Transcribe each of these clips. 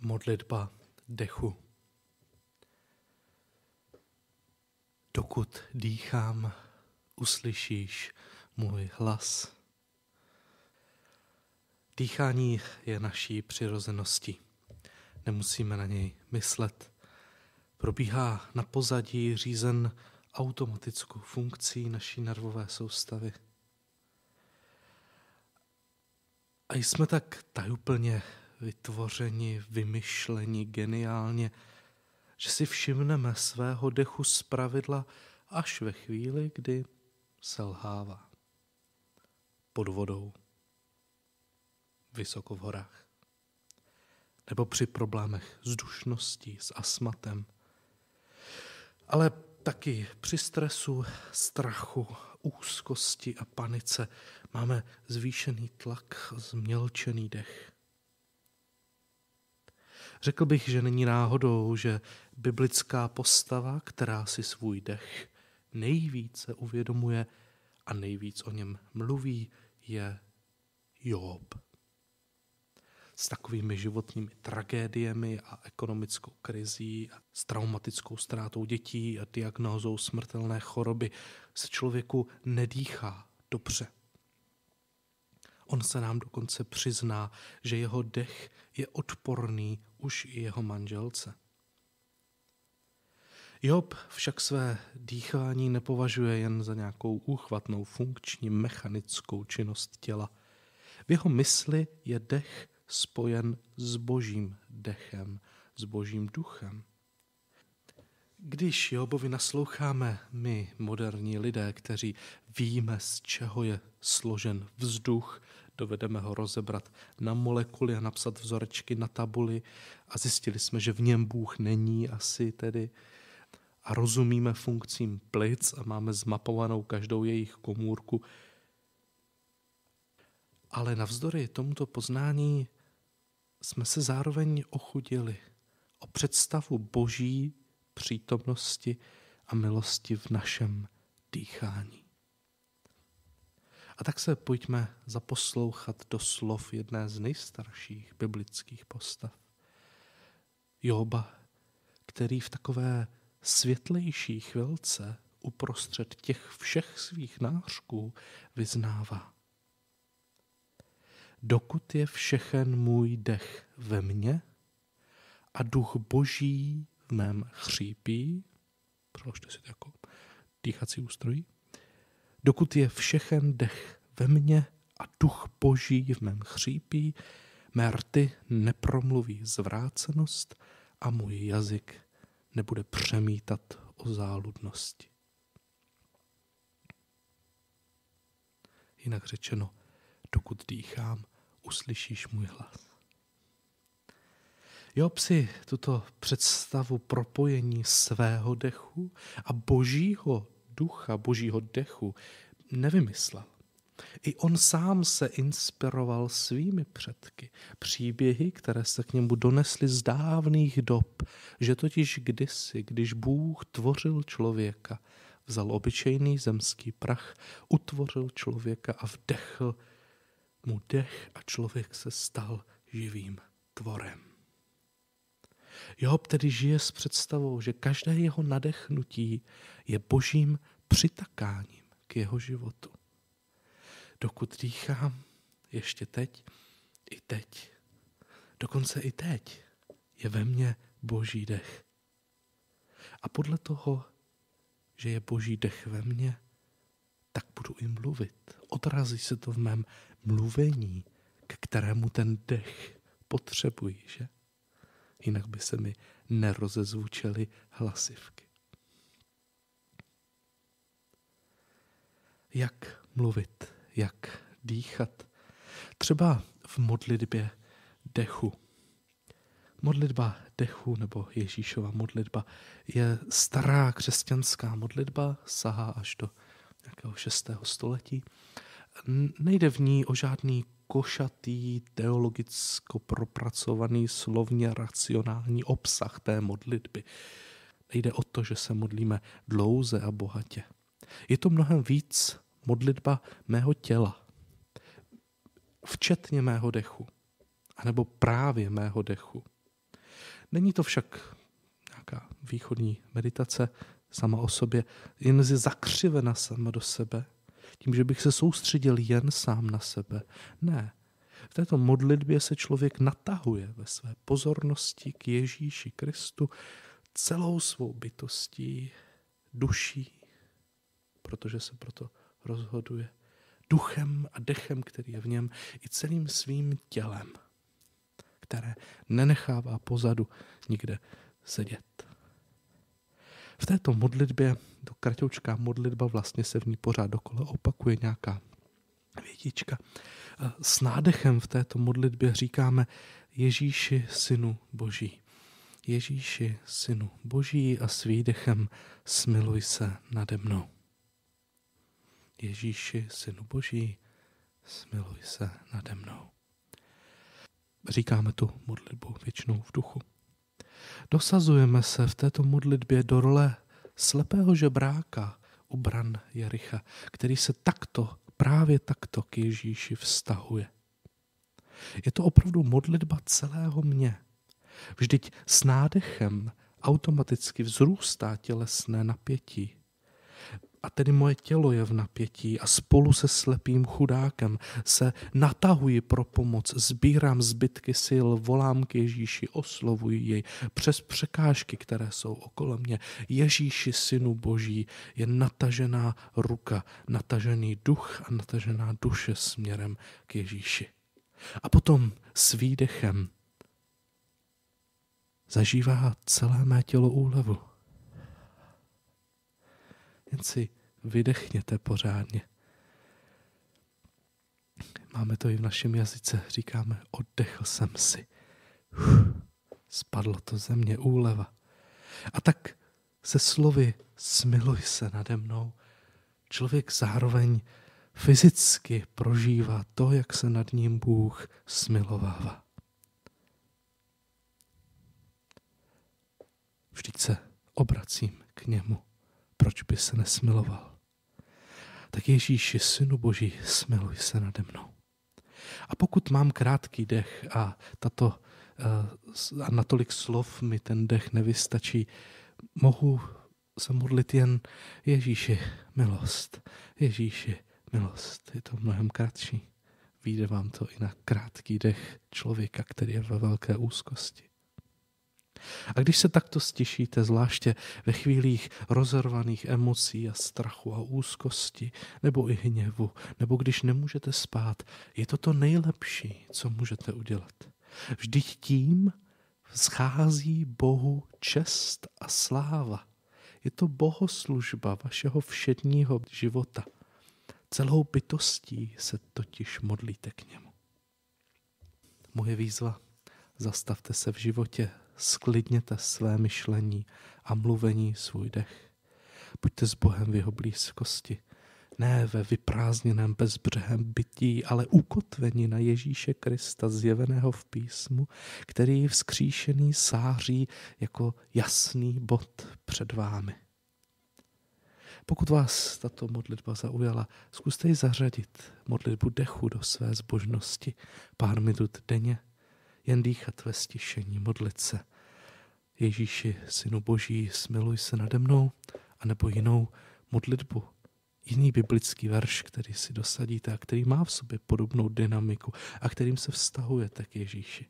Modlitba dechu. Dokud dýchám, uslyšíš můj hlas. Dýchání je naší přirozeností. Nemusíme na něj myslet. Probíhá na pozadí řízen automatickou funkcí naší nervové soustavy. A jsme tak tajuplně vytvořeni, vymyšleni geniálně, že si všimneme svého dechu z pravidla až ve chvíli, kdy selhává. Pod vodou, vysoko v horách, nebo při problémech s dušností, s astmatem, ale taky při stresu, strachu, úzkosti a panice máme zvýšený tlak, změlčený dech. Řekl bych, že není náhodou, že biblická postava, která si svůj dech nejvíce uvědomuje a nejvíc o něm mluví, je Job. S takovými životními tragédiemi a ekonomickou krizí a s traumatickou ztrátou dětí a diagnózou smrtelné choroby se člověku nedýchá dobře. On se nám dokonce přizná, že jeho dech je odporný už i jeho manželce. Job však své dýchání nepovažuje jen za nějakou úchvatnou funkční mechanickou činnost těla. V jeho mysli je dech spojen s božím dechem, s božím duchem. Když Jobovi nasloucháme my, moderní lidé, kteří víme, z čeho je složen vzduch, dovedeme ho rozebrat na molekuly a napsat vzorečky na tabuli a zjistili jsme, že v něm Bůh není asi tedy a rozumíme funkcím plic a máme zmapovanou každou jejich komůrku. Ale navzdory tomuto poznání jsme se zároveň ochudili o představu boží přítomnosti a milosti v našem dýchání. A tak se pojďme zaposlouchat do slov jedné z nejstarších biblických postav. Joba, který v takové světlejší chvilce uprostřed těch všech svých nářků vyznává. Dokud je všechen můj dech ve mně a duch boží v mém chřípí, přeložte si to jako dýchací ústrojí, dokud je všechen dech ve mně a duch boží v mém chřípí, mé rty nepromluví zvrácenost a můj jazyk nebude přemítat o záludnosti. Jinak řečeno, dokud dýchám, uslyšíš můj hlas. Job si tuto představu propojení svého dechu a božího ducha, božího dechu nevymyslel. I on sám se inspiroval svými předky, příběhy, které se k němu donesly z dávných dob, že totiž kdysi, když Bůh tvořil člověka, vzal obyčejný zemský prach, utvořil člověka a vdechl mu dech a člověk se stal živým tvorem. Job tedy žije s představou, že každé jeho nadechnutí je božím přitakáním k jeho životu. Dokud dýchám, ještě teď, i teď, dokonce i teď je ve mně boží dech. A podle toho, že je boží dech ve mně, tak budu i mluvit. Odrazí se to v mém mluvení, k kterému ten dech potřebují, že? Jinak by se mi nerozezvučely hlasivky. Jak mluvit, jak dýchat? Třeba v modlitbě dechu. Modlitba dechu nebo Ježíšova modlitba je stará křesťanská modlitba, sahá až do nějakého 6. století. Nejde v ní o žádný košatý, teologicko propracovaný, slovně racionální obsah té modlitby. Nejde o to, že se modlíme dlouze a bohatě. Je to mnohem víc modlitba mého těla, včetně mého dechu, anebo právě mého dechu. Není to však nějaká východní meditace sama o sobě, jen je zakřivena sama do sebe, tím, že bych se soustředil jen sám na sebe. Ne. V této modlitbě se člověk natahuje ve své pozornosti k Ježíši Kristu celou svou bytostí, duší, protože se proto rozhoduje, duchem a dechem, který je v něm, i celým svým tělem, které nenechává pozadu nikde sedět. V této modlitbě, to kratoučká modlitba, vlastně se v ní pořád dokola opakuje nějaká větička. S nádechem v této modlitbě říkáme Ježíši, synu Boží. Ježíši, synu Boží a s výdechem smiluj se nade mnou. Ježíši, synu Boží, smiluj se nade mnou. Říkáme tu modlitbu většinou v duchu. Dosazujeme se v této modlitbě do role slepého žebráka u bran Jericha, který se takto, právě takto k Ježíši vztahuje. Je to opravdu modlitba celého mě. Vždyť s nádechem automaticky vzrůstá tělesné napětí. A tedy moje tělo je v napětí a spolu se slepým chudákem se natahuji pro pomoc, sbírám zbytky sil, volám k Ježíši, oslovuji jej přes překážky, které jsou okolo mě. Ježíši, synu boží, je natažená ruka, natažený duch a natažená duše směrem k Ježíši. A potom s výdechem zažívá celé mé tělo úlevu jen si vydechněte pořádně. Máme to i v našem jazyce, říkáme, oddechl jsem si. Uf, spadlo to ze mě úleva. A tak se slovy smiluj se nade mnou, člověk zároveň fyzicky prožívá to, jak se nad ním Bůh smilovává. Vždyť se obracím k němu proč by se nesmiloval? Tak Ježíši, synu boží, smiluj se nade mnou. A pokud mám krátký dech a tato eh, a natolik slov mi ten dech nevystačí, mohu se modlit jen Ježíši, milost, Ježíši, milost. Je to mnohem kratší. Výjde vám to i na krátký dech člověka, který je ve velké úzkosti. A když se takto stišíte, zvláště ve chvílích rozervaných emocí a strachu a úzkosti, nebo i hněvu, nebo když nemůžete spát, je to to nejlepší, co můžete udělat. Vždyť tím schází Bohu čest a sláva. Je to bohoslužba vašeho všedního života. Celou bytostí se totiž modlíte k němu. Moje výzva, zastavte se v životě sklidněte své myšlení a mluvení svůj dech. Buďte s Bohem v jeho blízkosti, ne ve vyprázdněném bezbřehem bytí, ale ukotveni na Ježíše Krista zjeveného v písmu, který vzkříšený sáří jako jasný bod před vámi. Pokud vás tato modlitba zaujala, zkuste ji zařadit modlitbu dechu do své zbožnosti pár minut denně jen dýchat ve stišení, modlit se. Ježíši, synu boží, smiluj se nade mnou, anebo jinou modlitbu, jiný biblický verš, který si dosadíte a který má v sobě podobnou dynamiku a kterým se vztahujete k Ježíši.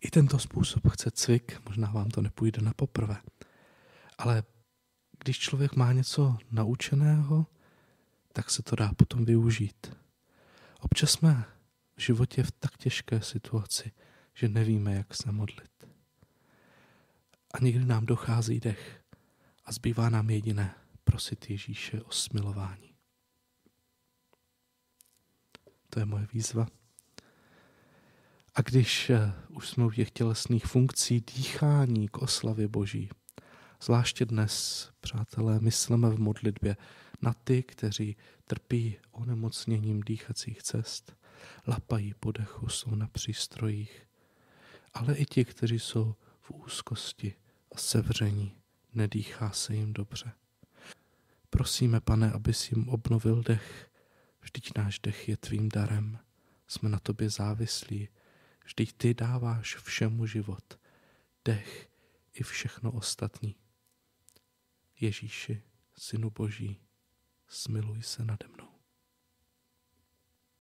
I tento způsob chce cvik, možná vám to nepůjde na poprvé, ale když člověk má něco naučeného, tak se to dá potom využít. Občas jsme v životě v tak těžké situaci, že nevíme, jak se modlit. A někdy nám dochází dech a zbývá nám jediné prosit Ježíše o smilování. To je moje výzva. A když eh, už jsme u těch tělesných funkcí dýchání k oslavě Boží, zvláště dnes, přátelé, myslíme v modlitbě na ty, kteří trpí onemocněním dýchacích cest, lapají po dechu, jsou na přístrojích, ale i ti, kteří jsou v úzkosti a sevření, nedýchá se jim dobře. Prosíme, pane, abys jim obnovil dech, vždyť náš dech je tvým darem, jsme na tobě závislí, Vždyť ty dáváš všemu život, dech i všechno ostatní. Ježíši, Synu Boží, smiluj se nade mnou.